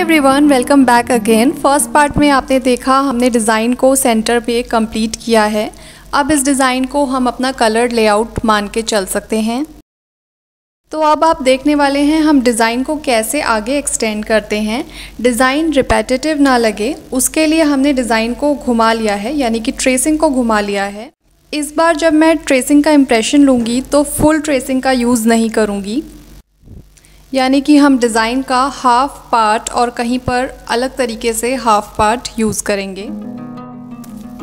Everyone welcome back again first part में आपने देखा, हमने डिज़ाइन को सेंटर पे कंप्लीट किया है। अब इस डिज़ाइन को हम अपना कलर लेआउट मान के चल सकते हैं। तो अब आप देखने वाले हैं, हम डिज़ाइन को कैसे आगे एक्सटेंड करते हैं। डिज़ाइन रिपेटेटिव ना लगे, उसके लिए हमने डिज़ाइन को घुमा लिया है, यानी कि ट्रेसिंग को घुमा लिया है। इस बार जब मैं ट्रेसिंग का इम्प्रेशन लूँगी तो फुल ट्रेसिंग का यूज़ नहीं करूँगी। यानी कि हम डिज़ाइन का हाफ़ पार्ट और कहीं पर अलग तरीके से हाफ़ पार्ट यूज़ करेंगे।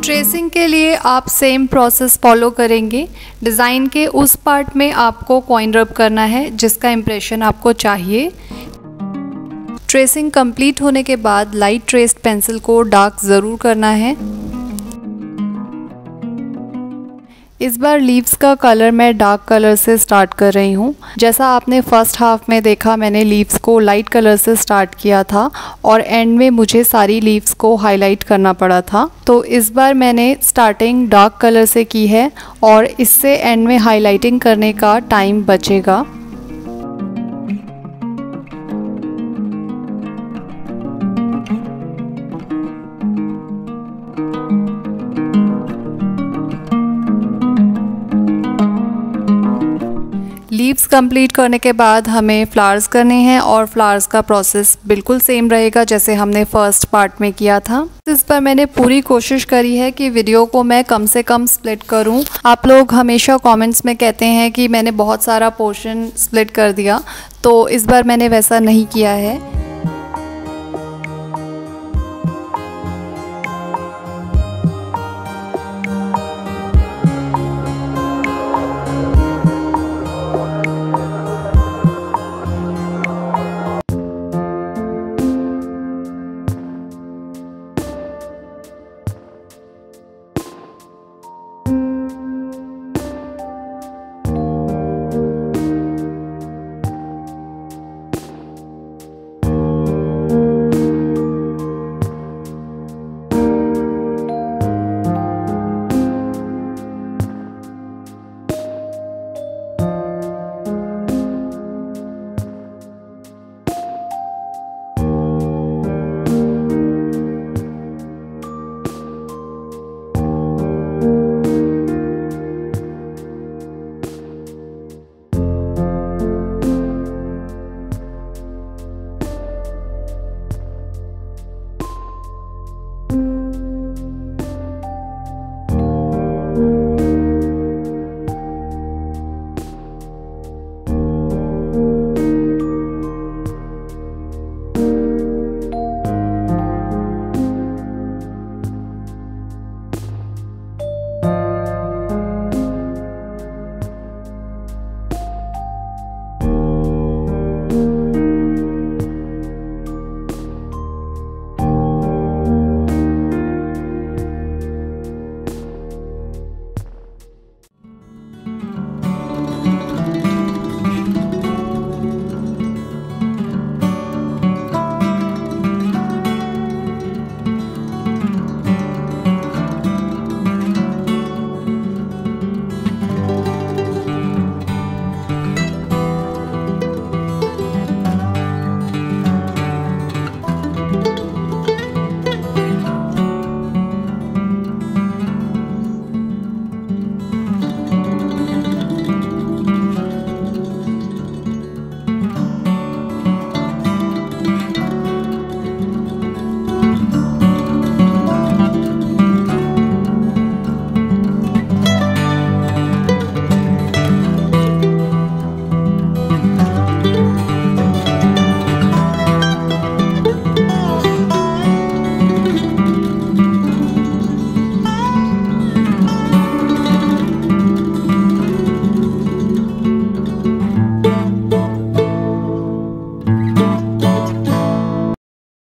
ट्रेसिंग के लिए आप सेम प्रोसेस फॉलो करेंगे। डिज़ाइन के उस पार्ट में आपको कॉइन रब करना है, जिसका इम्प्रेशन आपको चाहिए। ट्रेसिंग कंप्लीट होने के बाद लाइट ट्रेस्ड पेंसिल को डार्क ज़रूर करना है। इस बार लीव्स का कलर मैं डार्क कलर से स्टार्ट कर रही हूँ। जैसा आपने फ़र्स्ट हाफ़ में देखा, मैंने लीव्स को लाइट कलर से स्टार्ट किया था और एंड में मुझे सारी लीव्स को हाईलाइट करना पड़ा था। तो इस बार मैंने स्टार्टिंग डार्क कलर से की है और इससे एंड में हाईलाइटिंग करने का टाइम बचेगा। लीव्स कंप्लीट करने के बाद हमें फ्लावर्स करने हैं और फ्लावर्स का प्रोसेस बिल्कुल सेम रहेगा जैसे हमने फ़र्स्ट पार्ट में किया था। इस पर मैंने पूरी कोशिश करी है कि वीडियो को मैं कम से कम स्प्लिट करूँ। आप लोग हमेशा कमेंट्स में कहते हैं कि मैंने बहुत सारा पोर्शन स्प्लिट कर दिया तो इस बार मैंने वैसा नहीं किया है।